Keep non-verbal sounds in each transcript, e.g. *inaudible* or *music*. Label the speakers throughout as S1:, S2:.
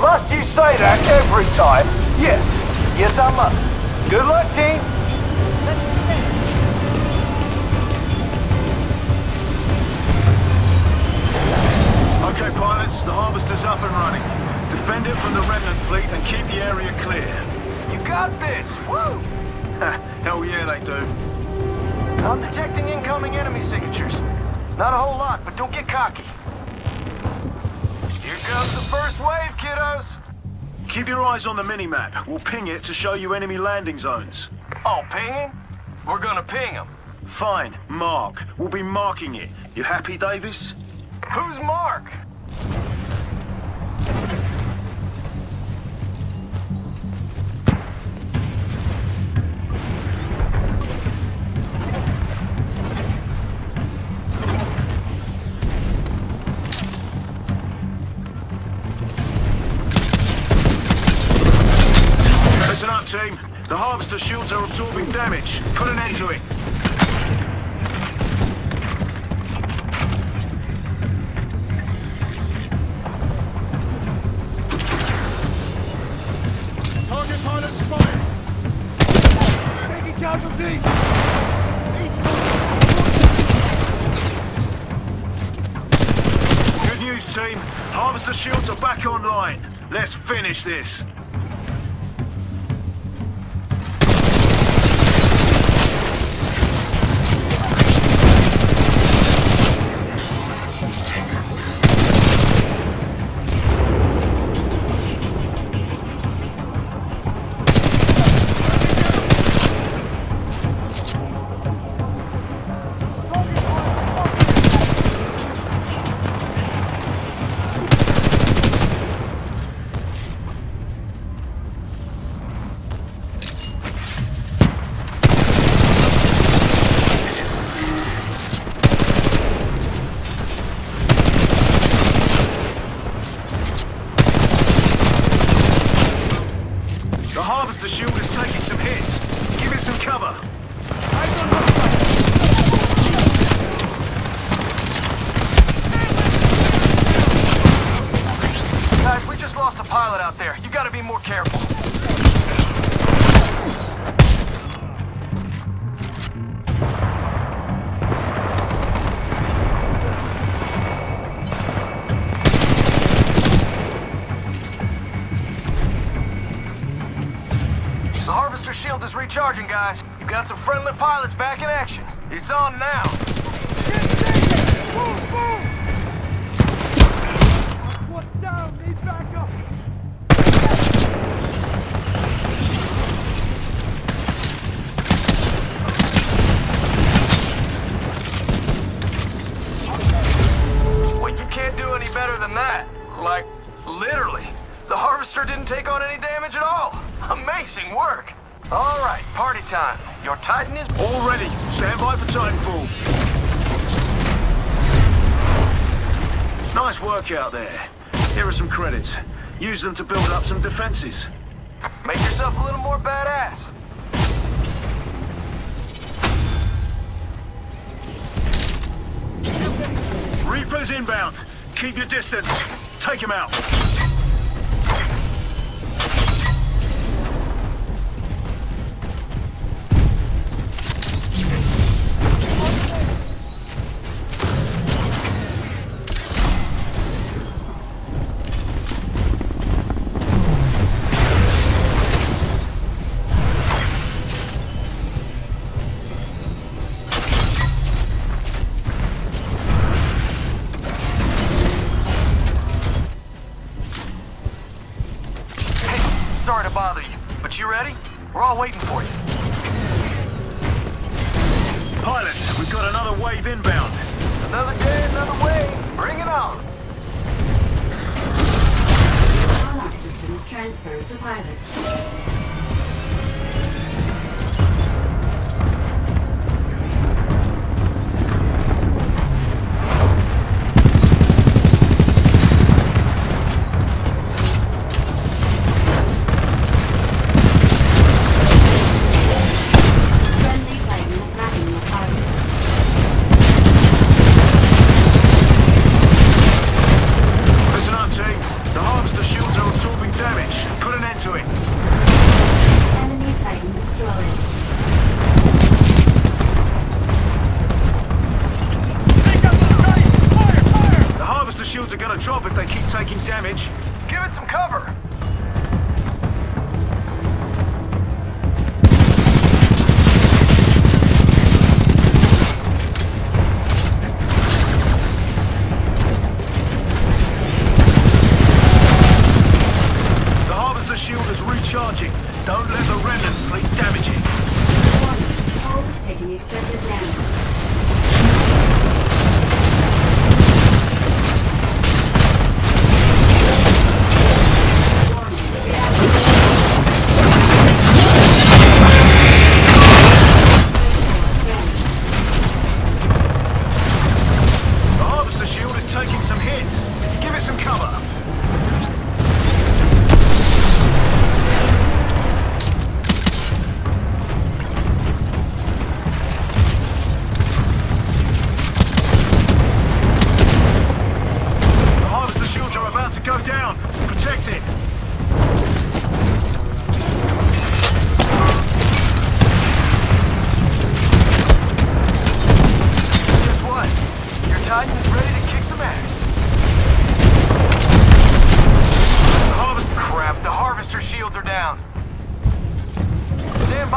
S1: Must you say that every time? Yes. Yes, I must. Good luck, team.
S2: Okay, pilots, the harvester's up and running. Defend it from the remnant fleet and keep the area clear.
S1: You got this. Woo! *laughs*
S2: Hell yeah, they do.
S1: I'm detecting incoming enemy signatures. Not a whole lot, but don't get cocky. Comes the first wave, kiddos.
S2: Keep your eyes on the minimap. We'll ping it to show you enemy landing zones.
S1: Oh, pinging? We're gonna ping them.
S2: Fine, mark. We'll be marking it. You happy, Davis?
S1: Who's Mark?
S2: The harvester shields are absorbing damage. Put an end to it. Target pilot spotted.
S1: Taking casualties!
S2: Good news, team. Harvester shields are back online. Let's finish this. Shield is
S1: recharging, guys. You got some friendly pilots back in action. It's on now.
S2: Out there. Here are some credits. Use them to build up some defenses.
S1: Make yourself a little more badass.
S2: Reapers inbound. Keep your distance. Take him out. shield is recharging. Don't let the Remnant fleet damage it.
S3: Warning. Hulk is taking excessive damage.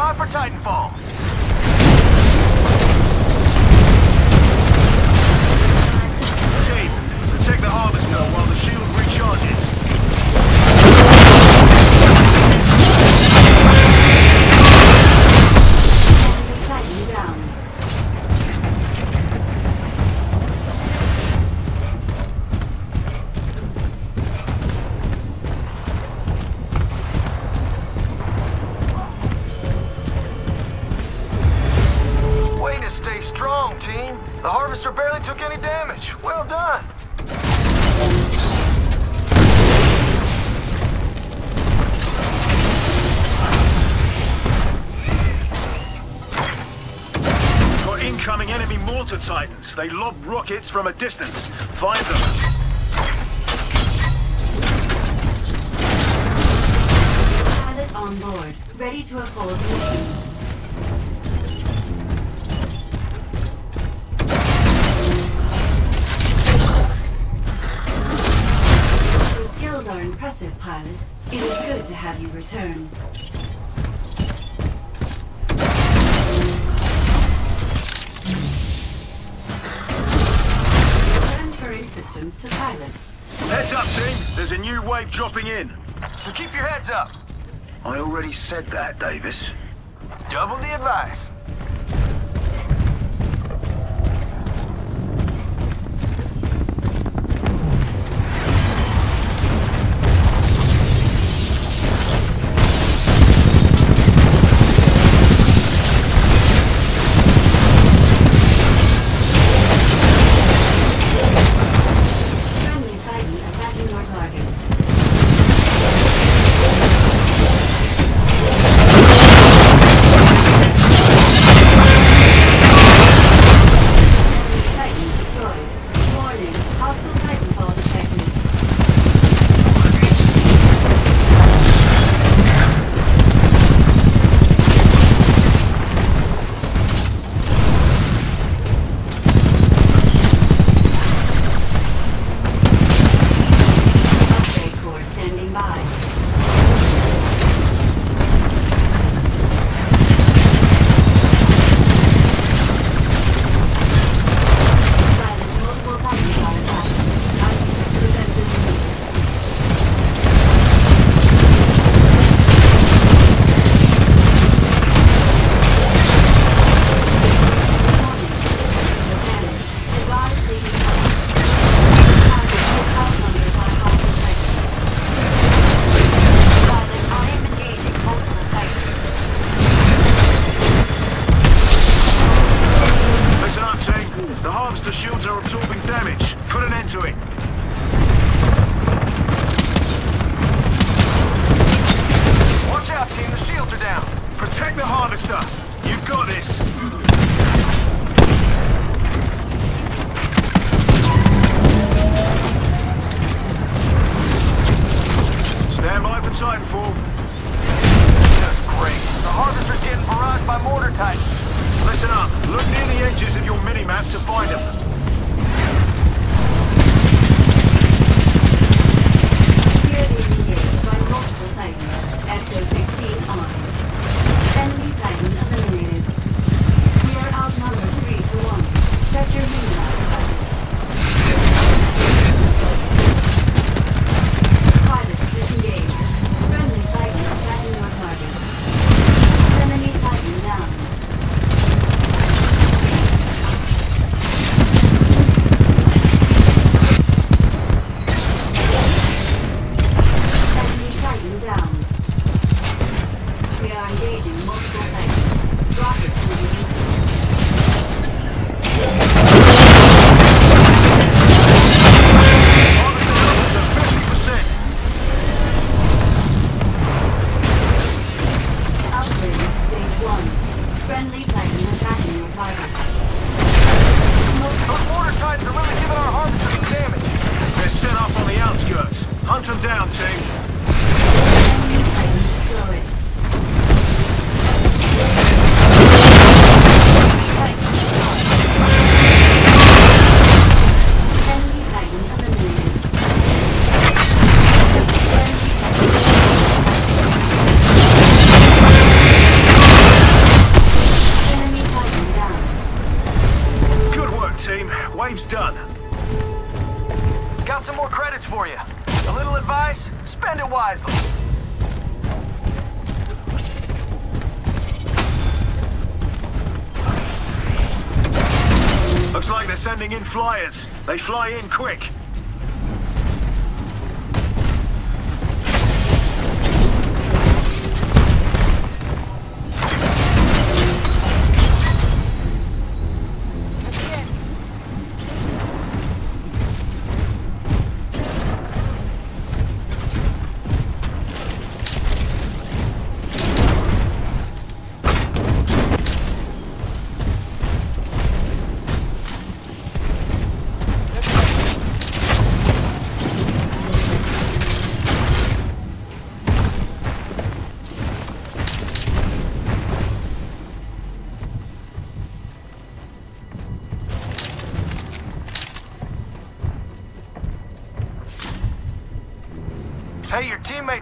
S1: on for Titanfall.
S2: They lob rockets from a distance. Find them.
S3: Pilot on board, ready to abort. mission. Your skills are impressive, pilot. It is good to have you return.
S1: so keep your heads up.
S2: I already said that, Davis.
S1: Double the advice.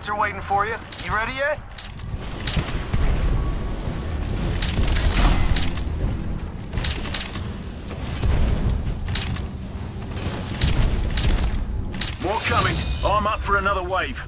S1: Teammates are waiting for you. You ready yet?
S2: More coming. I'm up for another wave.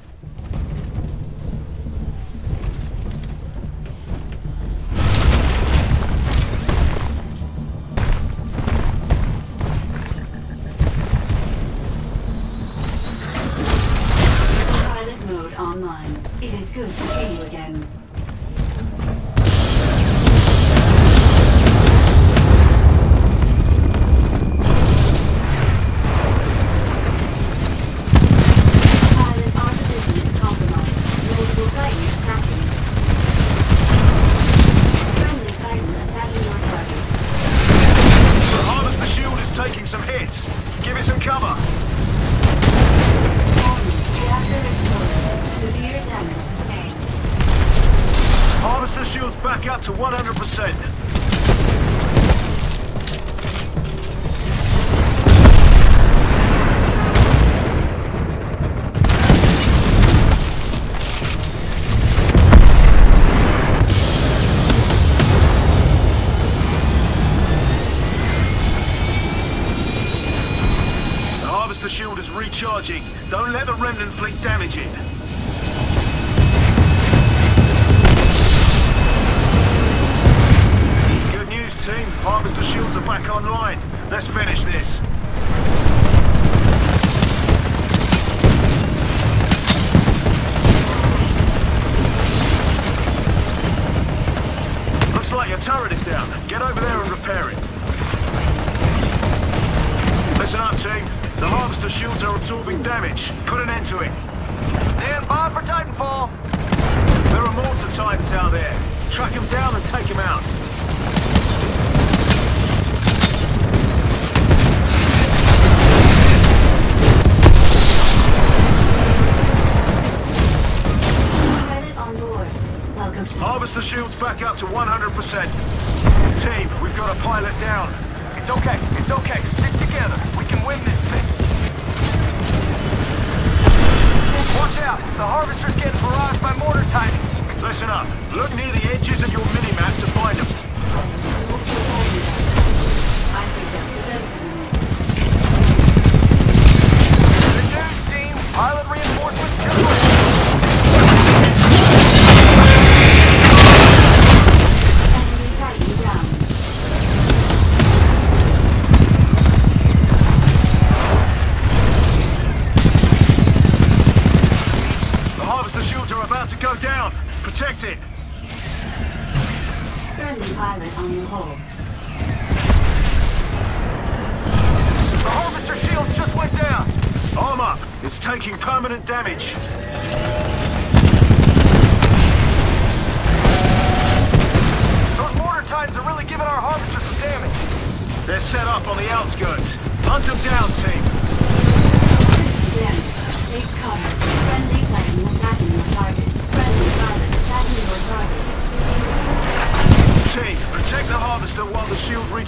S2: Let's finish this. Looks like your turret is down. Get over there and repair it. Listen up, team. The Harvester shields are absorbing damage. Put an end to it.
S1: Stand by for Titanfall.
S2: There are mortar titans out there. Track them down and take them out. Shields back up to 100%. Team, we've got a pilot down.
S1: It's okay, it's okay. Stick together. We can win this thing. Watch out. The Harvester's getting barraged by mortar titans.
S2: Listen up. Look near the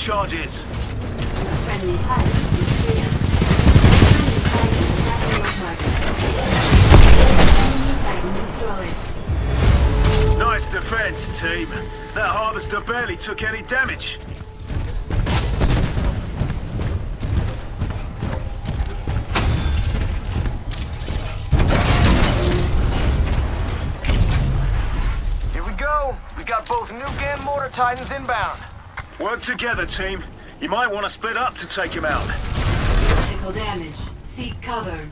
S2: charges. Nice defense, team. That harvester barely took any damage.
S1: Here we go. We got both nuke and mortar titans inbound.
S2: Work together, team. You might want to split up to take him out.
S3: Critical damage. Seek cover.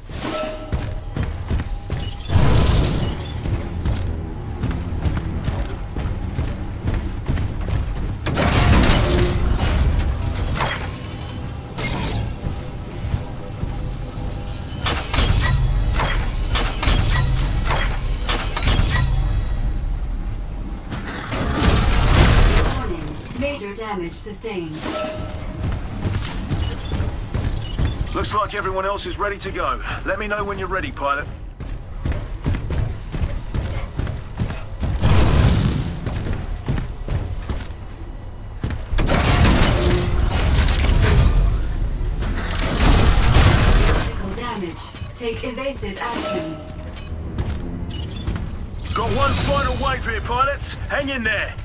S3: damage sustained.
S2: Looks like everyone else is ready to go. Let me know when you're ready, pilot.
S3: Critical damage. Take evasive action.
S2: Got one final wave here, pilots. Hang in there.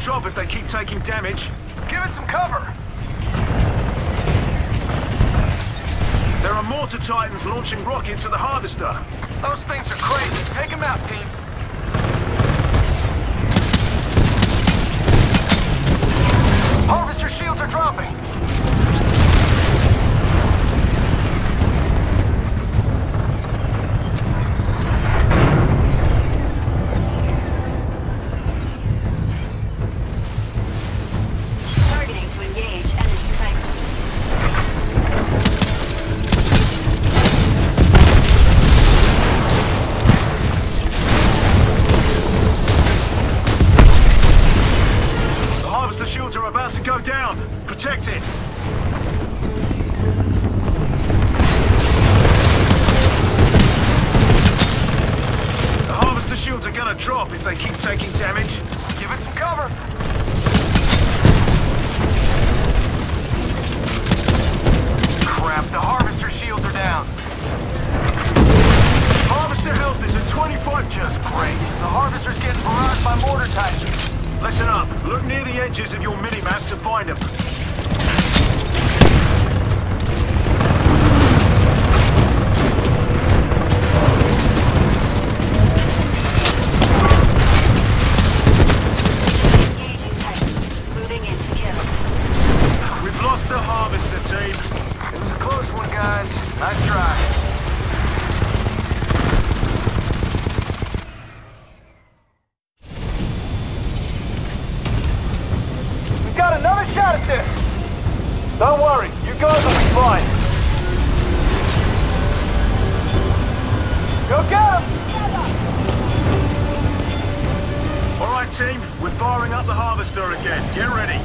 S2: drop if they keep taking damage.
S1: Give it some cover!
S2: There
S3: are mortar titans launching rockets at the harvester.
S2: Those things are crazy. Take them out, team. Harvester shields are dropping. Don't worry, you guys will be fine. Go get them!
S3: All right, team. We're firing up the harvester again. Get ready.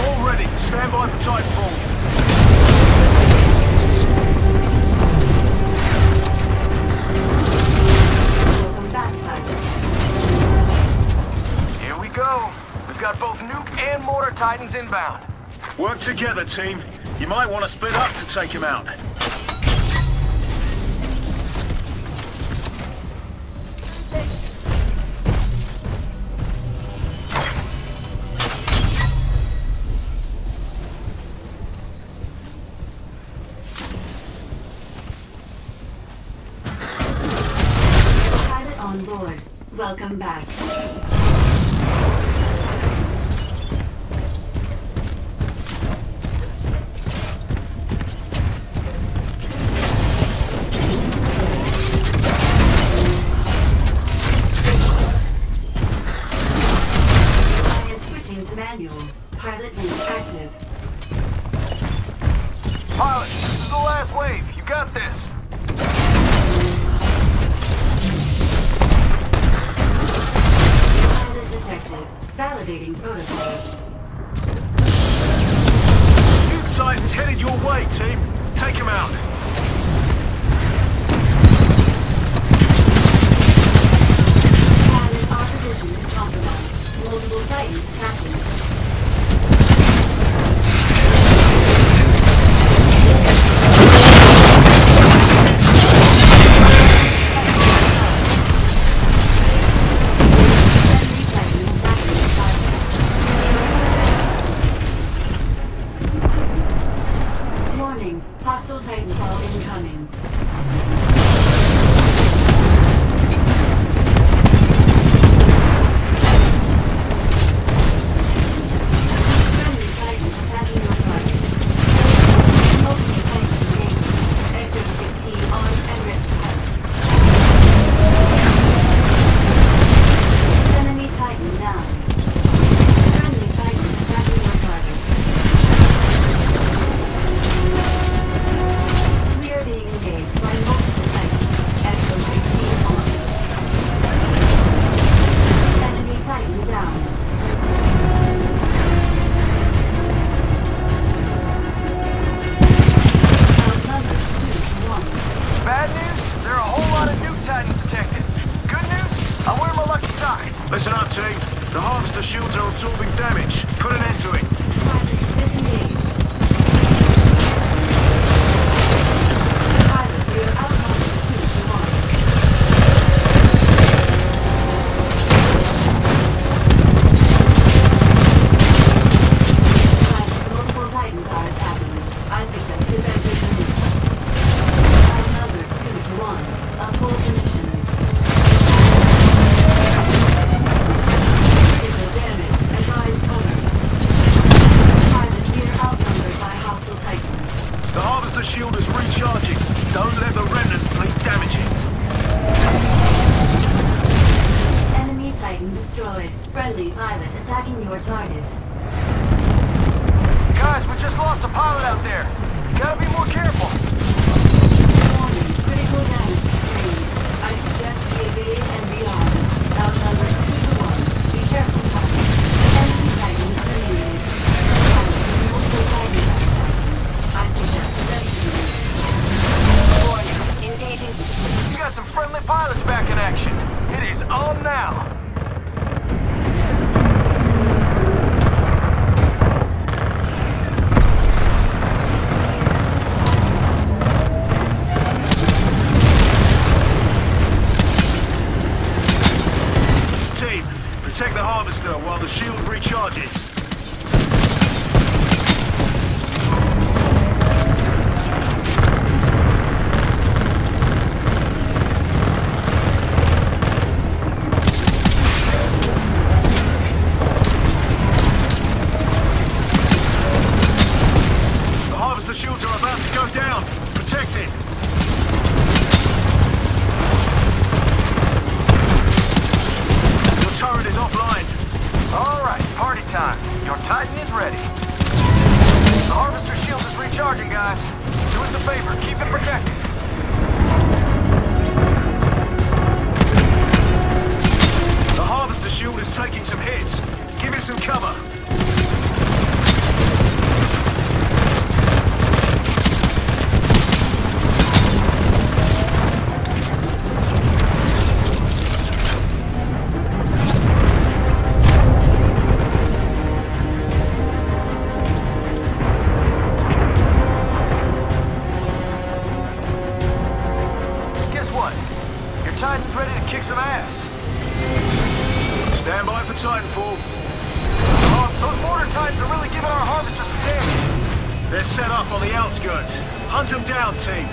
S3: All ready. Stand by for Titanfall.
S2: go got both nuke and mortar titans inbound.
S3: Work together, team. You might want to split up to take him out. Listen up, team. The harvester shields are absorbing damage. Put an end to it. Titan
S1: is ready. The Harvester shield is recharging, guys. Do us a favor, keep it protected.
S2: The harvester shield is taking some hits. Give it some cover. Down, team.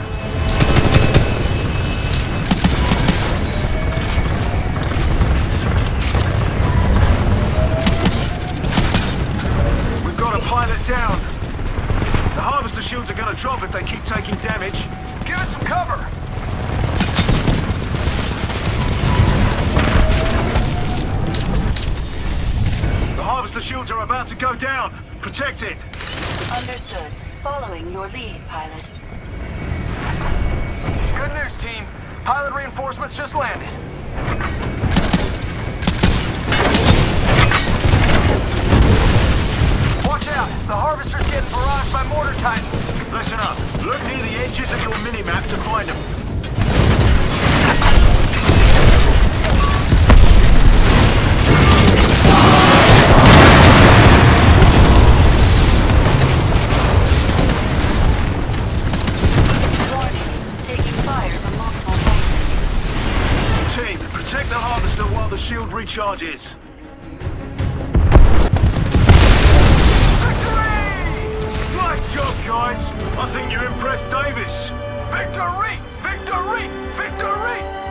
S2: We've got a pilot down. The harvester shields are gonna drop if they keep taking damage.
S1: Give it some cover.
S2: The harvester shields are about to go down. Protect it.
S3: Understood. Following your lead, pilot.
S1: Good news, team. Pilot reinforcements just landed. Watch out! The Harvester's getting barraged by mortar Titans.
S2: Listen up. Look near the edges of your mini-map to find them. Shield recharges.
S1: Victory!
S2: Nice job, guys. I think you impressed Davis.
S1: Victory! Victory! Victory!